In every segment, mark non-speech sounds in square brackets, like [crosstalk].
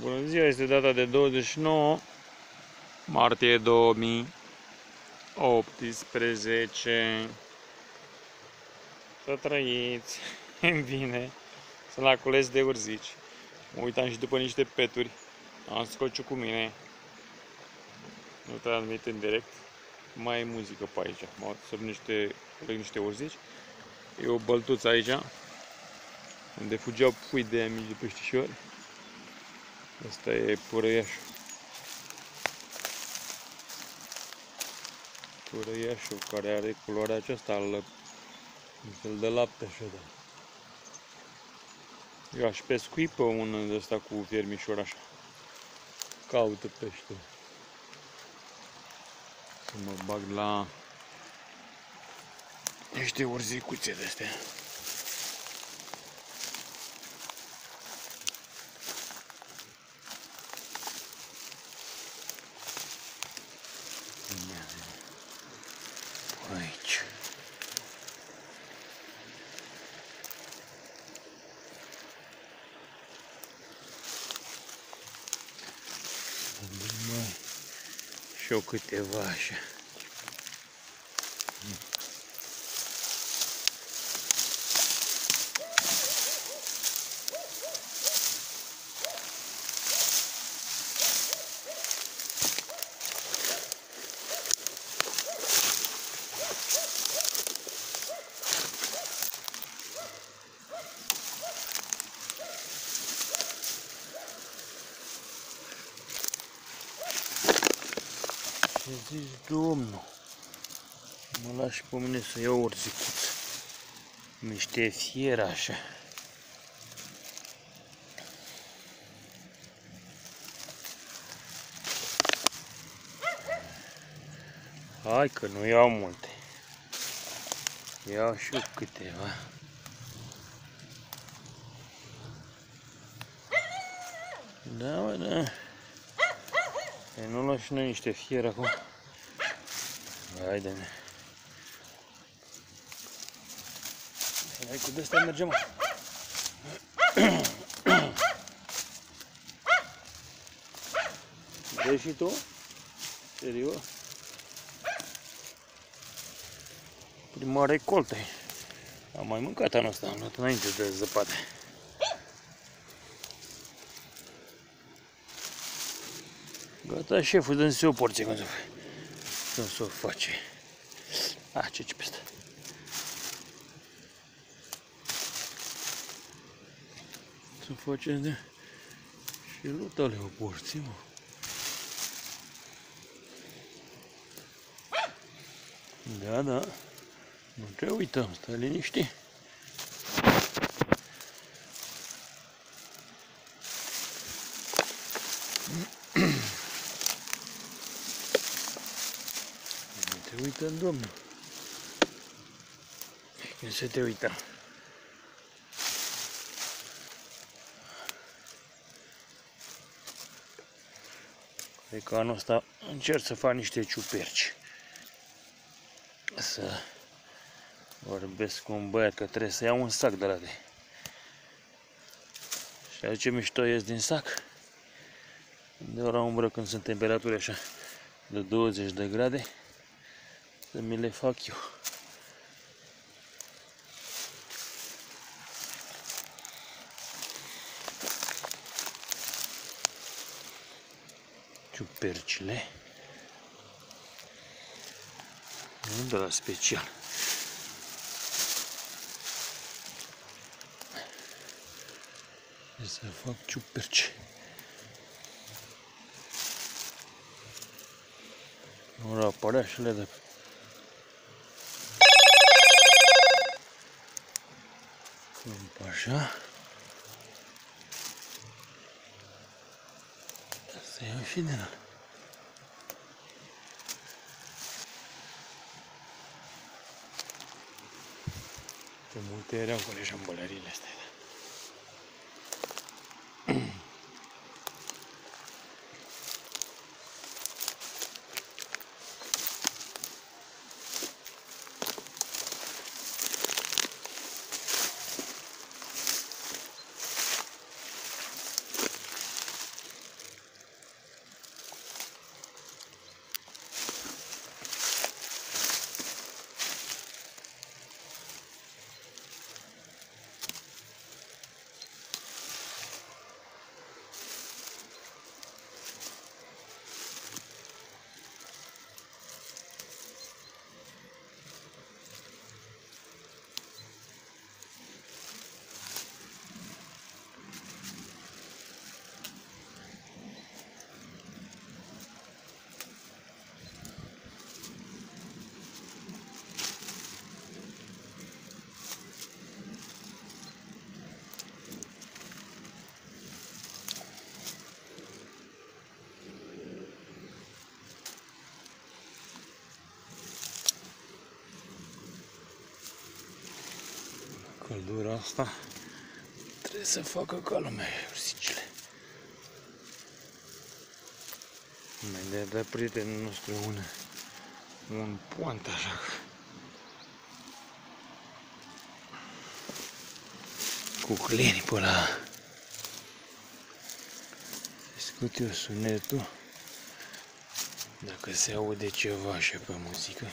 Bună ziua, este data de 29 martie 2018. Să trăiți, [laughs] bine, sunt la cules de urzici. Mă uitam și după niște peturi, am scociu cu mine. Nu transmit în direct, mai e muzică pe aici. Mă să niște, niște urzici. E o băltuță aici, unde fugeau pui de mici de peștișori. Asta e purăiașul. Purăiașul care are culoarea aceasta al un fel de lapte așa, da. Eu aș pescui pe unul de ăsta cu viermișor așa. Caută pește. Să mă bag la niște urzicuțe de astea. Aici. Mai și eu câteva domnul? Mă lași pe mine să iau urzicuț. Niște fier așa. Hai că nu iau multe. Iau și eu câteva. Da, mă, da. E, nu luăm și noi niște fier acum. Haide-ne. Hai cu de-astea mergem, mă. [coughs] Vrei și tu? Serios? Prima recoltă. Am mai mâncat anul ăsta, am luat înainte de zăpadă. Gata, șeful, dă se o porție cum să Cum să o face. Ah, ce ce peste. Să face de... Și lutale o porție, mă. Da, da. Nu te uităm, stai liniștit. Te uită domnul. Când se te uită. Cred că anul ăsta încerc să fac niște ciuperci. Să vorbesc cu un băiat că trebuie să iau un sac de la de. Și aici mișto ies din sac. De ora umbră când sunt temperaturi așa de 20 de grade să mi le fac eu. Ciupercile. Nu de la special. Să fac ciuperci. Ora apărea și le de Cum așa. Să iau și din ăla. De multe erau cu jambălările astea. Căldura asta trebuie să facă ca lumea ursicile. Mai de dat prietenul nostru un, un poant așa. Cu clenii pe la... Scut eu sunetul. Dacă se aude ceva așa pe muzică.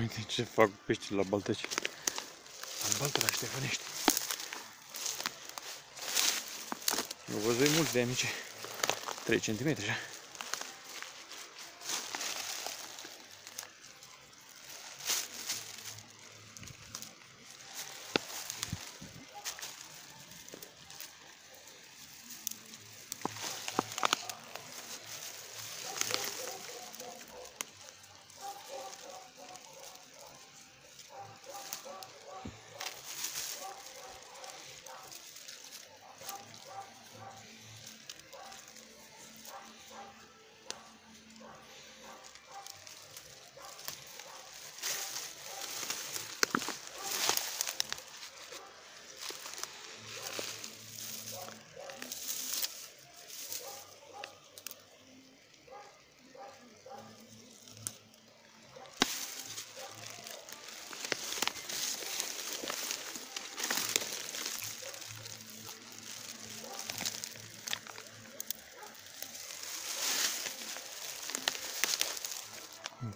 Uite ce fac pești la Baltăci. La Baltă la Ștefănești. Eu văzui mulți de mici. 3 cm așa.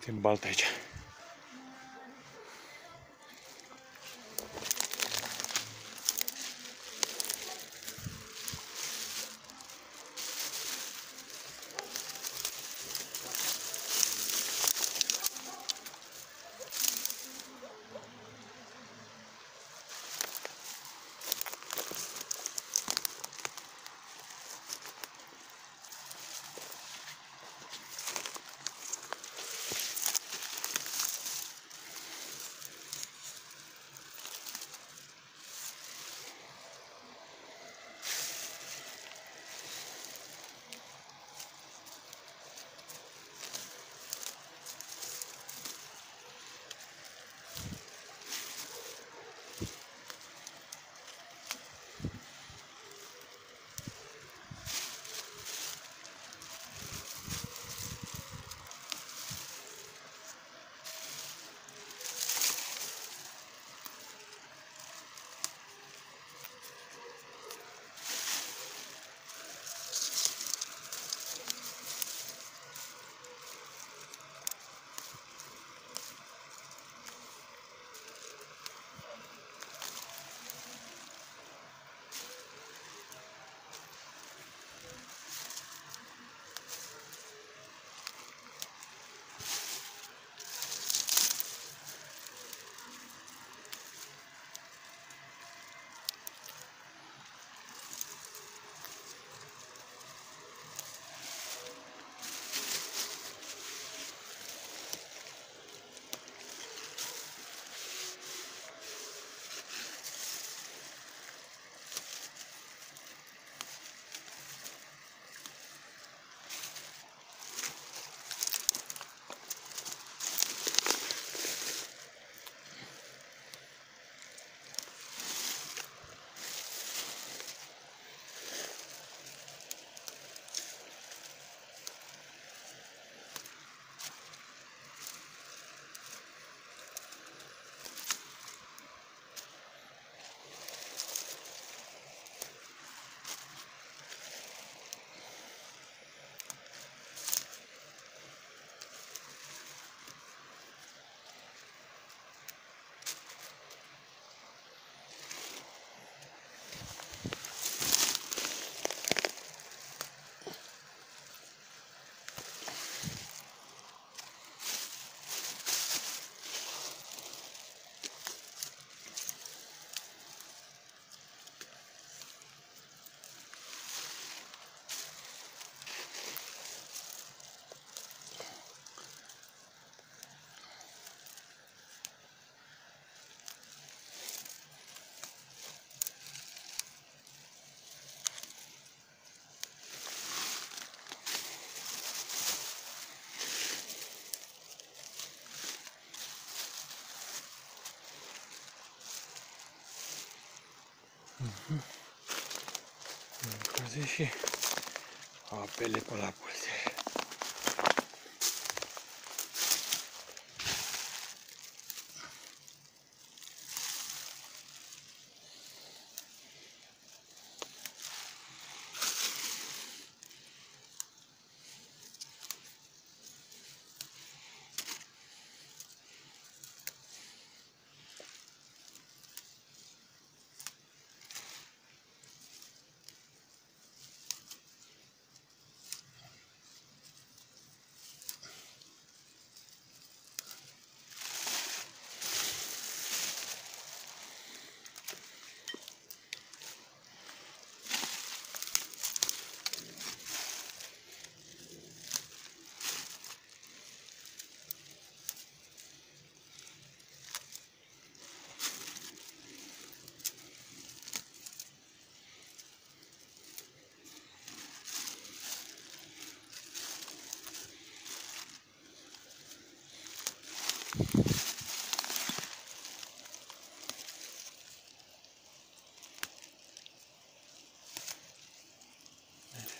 Uite baltă aici. Încălzi și apele pe la pulse.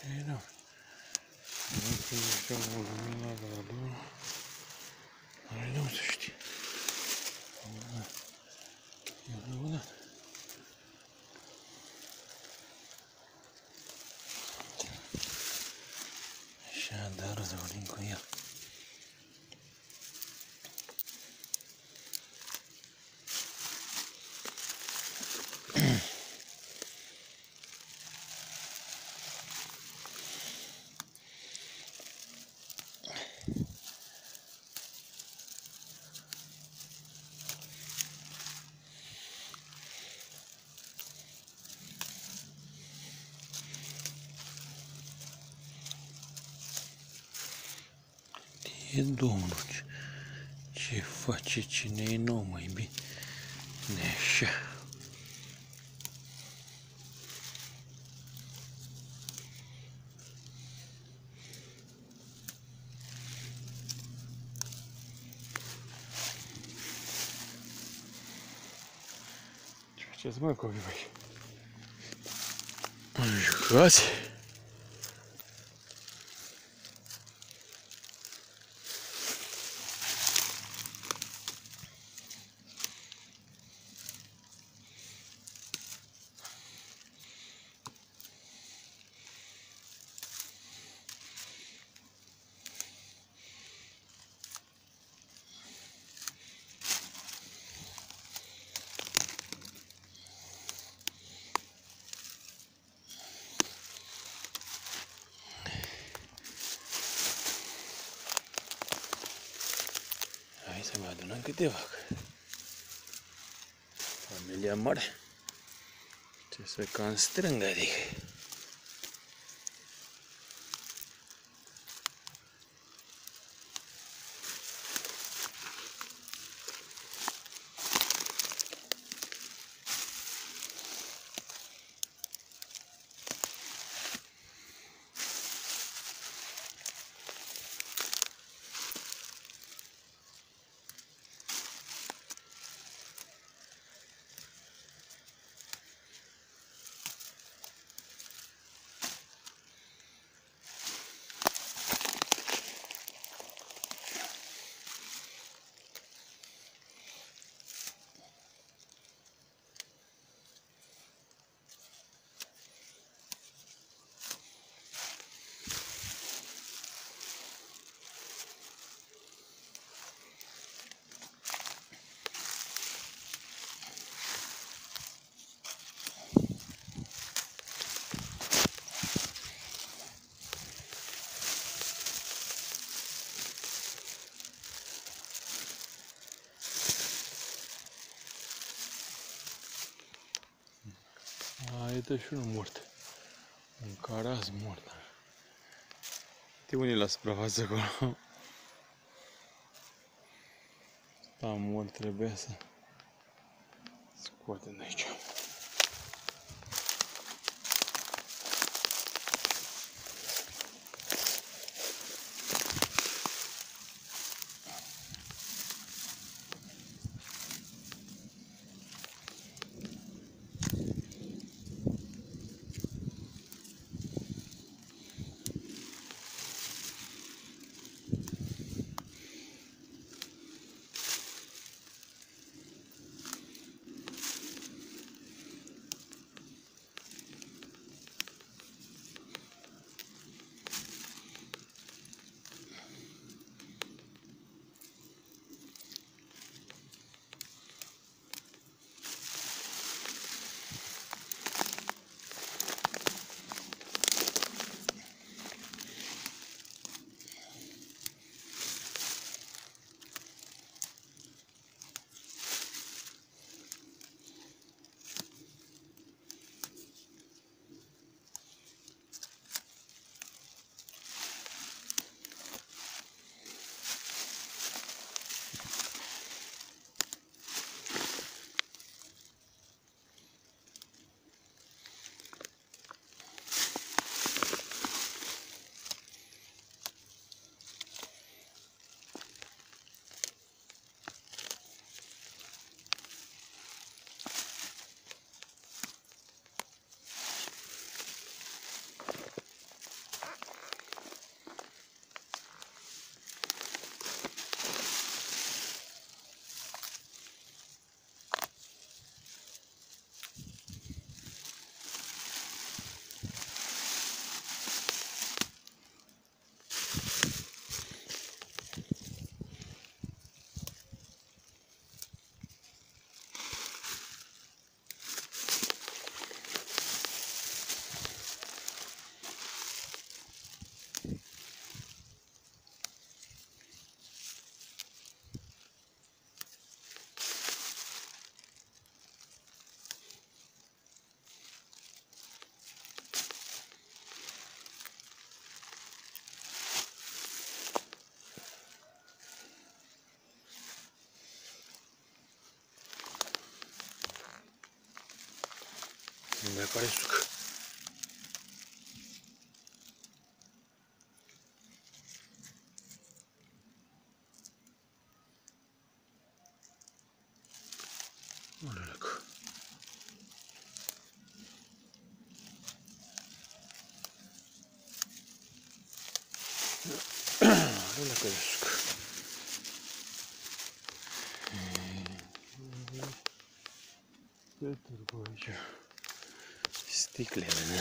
Ei, nu. Nu știu ce o lumina de la lună. Are nu să știi. E bună. Și a dat să vorbim cu el. E Domnul, ce, ce face cine e nou mai bine? Așa. Ce faceți mă copii băi? Jucați? Să mai adunăm câteva. Familia mare. Ce să cam strângă, adică. Dă și unul mort. Un caraz mort. Uite unii la suprafață acolo. Da, mult trebuie să scoatem de aici. 焼かれしと Клемена.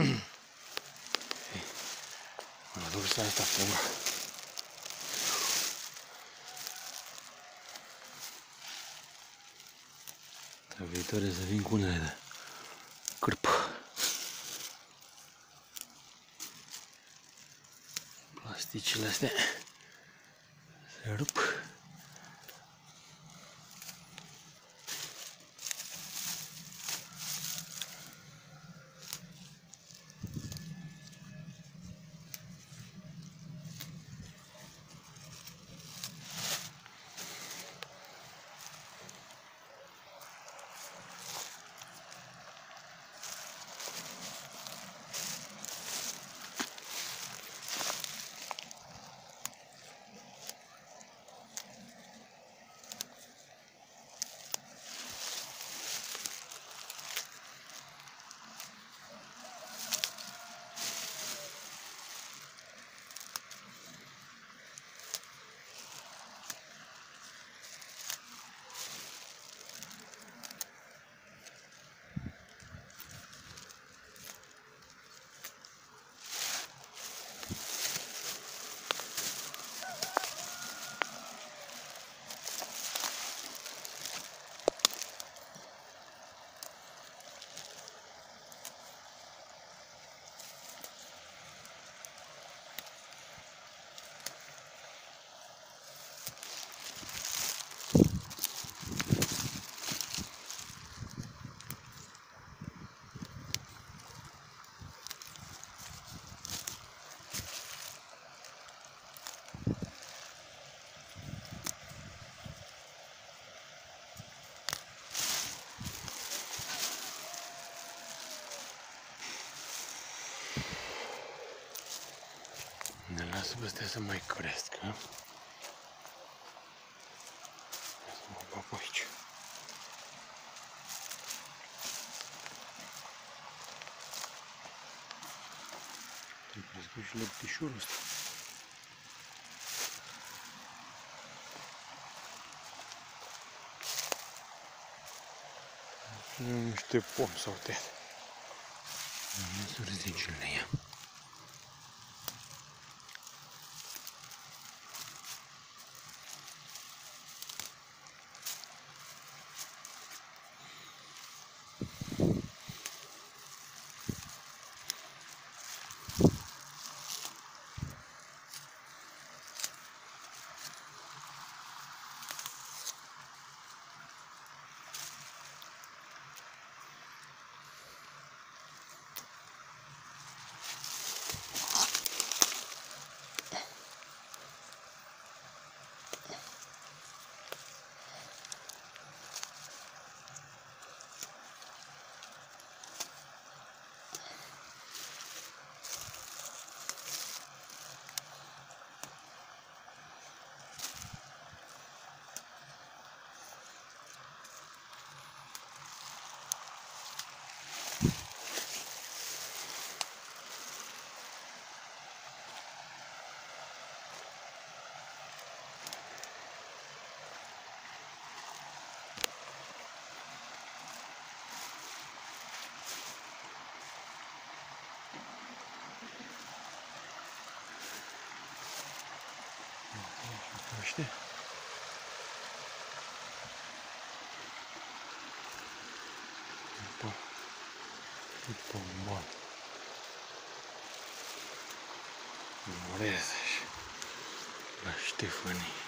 Sticlele, ne? Mă duc să asta fumă. La viitoare să vin cu unele de cârpă. Plasticile astea se rup. Astea să mai crească. Să mă bag pe aici. Trebuie crescut și lăptișorul ăsta. Niște pomi s-au tăiat. Nu surzi cine ia. Master. Então, então, bora. Morezas. Stephanie.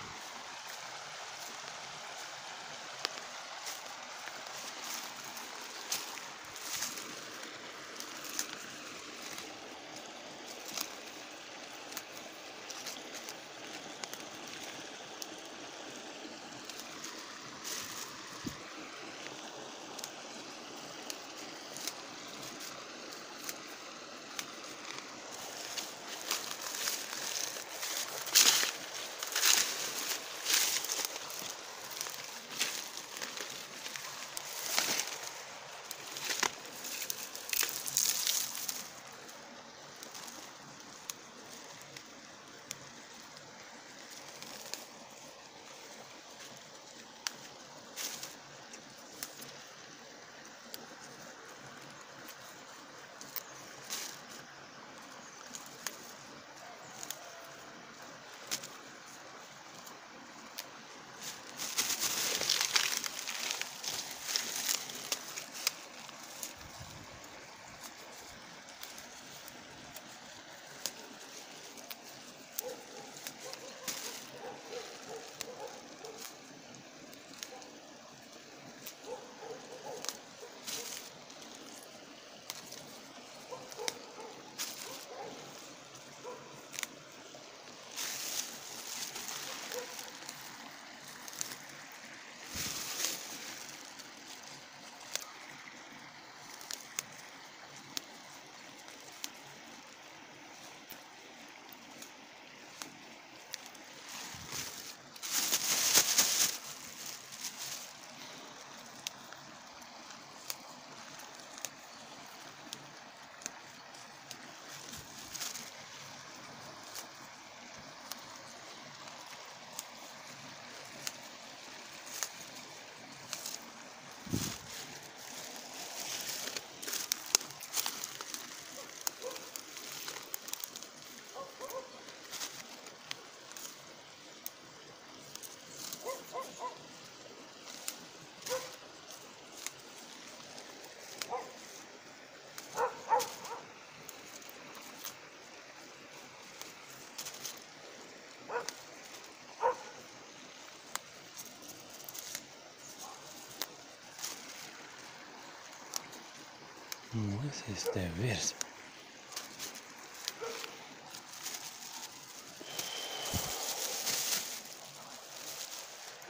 Ăsta este vers.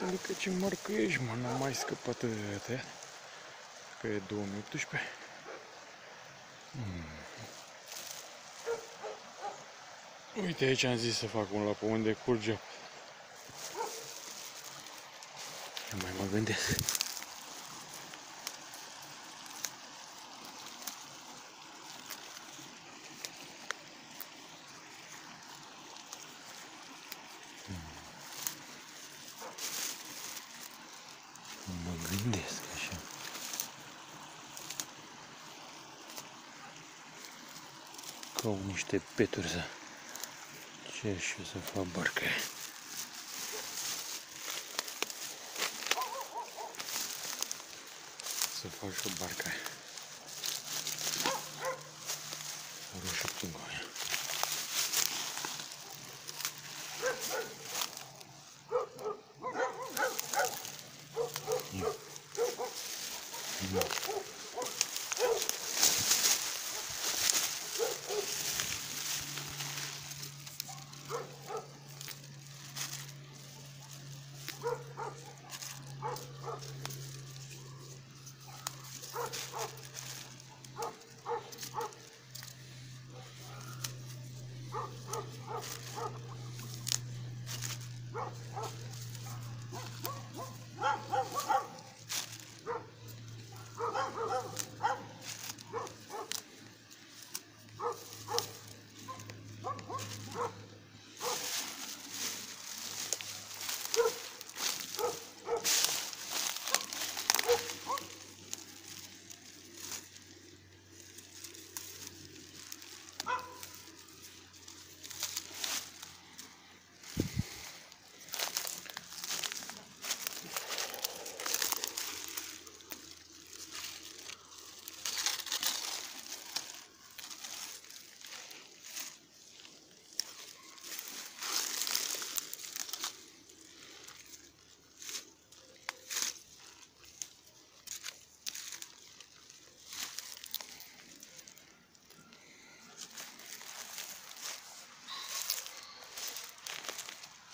Adică ce marcă ești, mă, n-am mai scăpat de Că e 2018. Hmm. Uite aici am zis să fac un la unde curge. Nu mai mă gândesc. Mă gândesc așa. Ca niște peturi să ce și să fac barcă. Să fac și o barcă.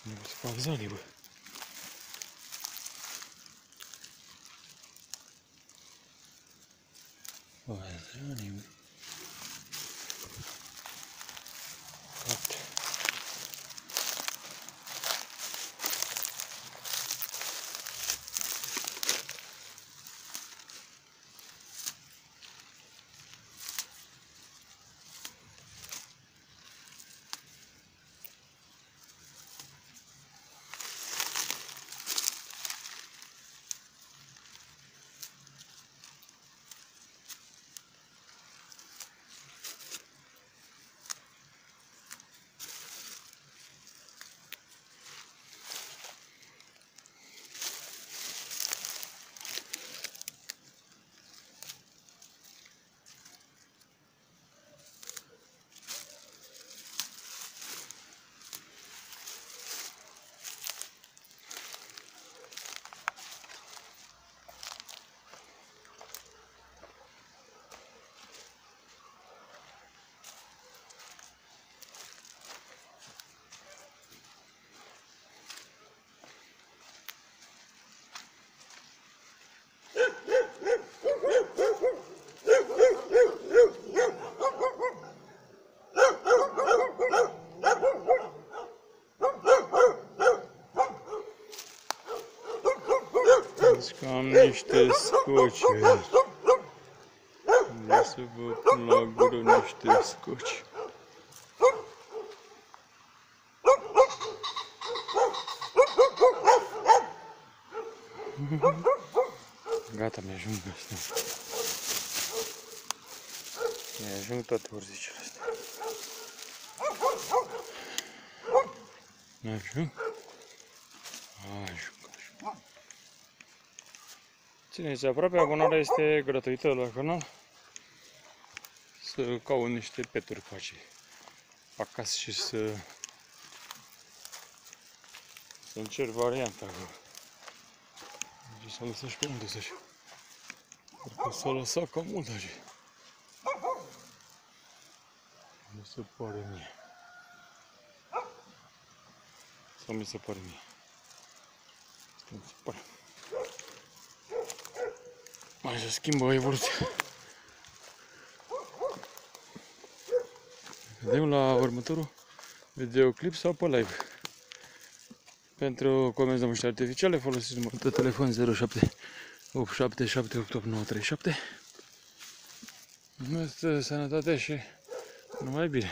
Nu se fac niște scoci aici. Vreau să vă pun la gură niște scoci. Gata, mi-ajung astea. Mi-ajung toate urzicele astea. Mi-ajung? Ajung, ajung. Țineți aproape, abonarea este gratuită la canal. Să caut niște peturi pe aici. Acasă și să să încerc varianta acolo. Deci să lăsăm și pe unde să-și. Pentru că s-a lăsat cam mult aici. Nu se pare mie. Sau mi se pare mie. Mi se pare. Mai se schimbă evoluția. Vedem la următorul videoclip sau pe live. Pentru comenzi de muști artificiale folosiți numărul de telefon 07 87788937. Multă sănătate și numai bine!